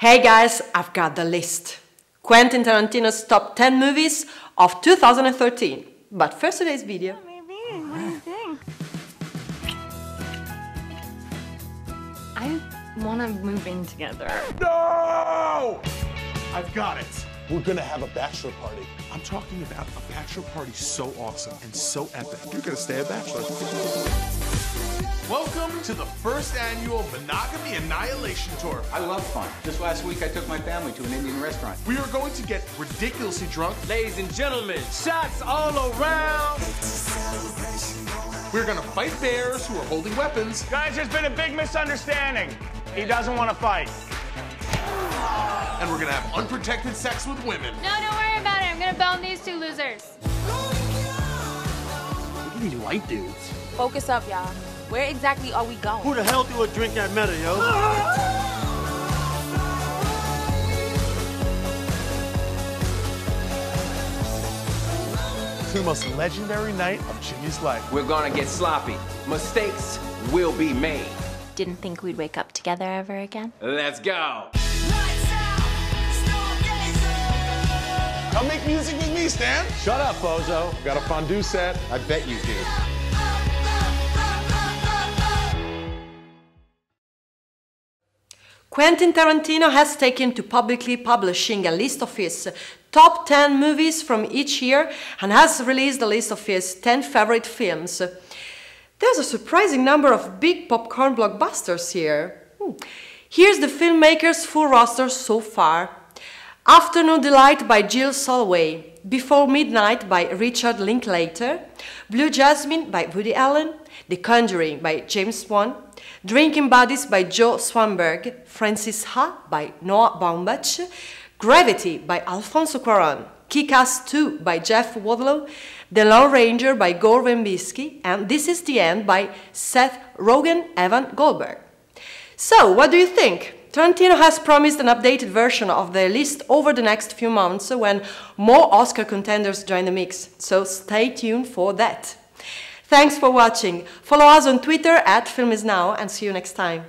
Hey guys, I've got the list. Quentin Tarantino's top 10 movies of 2013. But first today's video. Maybe. What do you think? I want to move in together. No! I've got it. We're gonna have a bachelor party. I'm talking about a bachelor party so awesome and so epic. You're gonna stay a bachelor. Welcome to the first annual Monogamy Annihilation Tour. I love fun. Just last week, I took my family to an Indian restaurant. We are going to get ridiculously drunk. Ladies and gentlemen, shots all around. We're gonna fight bears who are holding weapons. Guys, there's been a big misunderstanding. He doesn't want to fight. And we're gonna have unprotected sex with women. No, don't worry about it. I'm gonna bone these two losers. Look these white dudes. Focus up, y'all. Where exactly are we going? Who the hell threw a drink at Metta, yo? The most legendary night of Jimmy's life. We're gonna get sloppy. Mistakes will be made. Didn't think we'd wake up together ever again. Let's go. Come make music with me, Stan. Shut up, bozo. Got a fondue set? I bet you do. Quentin Tarantino has taken to publicly publishing a list of his top 10 movies from each year and has released a list of his 10 favorite films. There's a surprising number of big popcorn blockbusters here. Hmm. Here's the filmmaker's full roster so far. Afternoon Delight by Jill Soloway, Before Midnight by Richard Linklater, Blue Jasmine by Woody Allen, The Conjuring by James Wan, Drinking Buddies by Joe Swanberg, Frances Ha by Noah Baumbach, Gravity by Alfonso Cuarón, Kick-Ass 2 by Jeff Wadlow, The Lone Ranger by Gore Verbinski, and This Is the End by Seth Rogen Evan Goldberg. So, what do you think? Tarantino has promised an updated version of the list over the next few months when more Oscar contenders join the mix, so stay tuned for that. Thanks for watching. Follow us on Twitter at FilmIsNow and see you next time.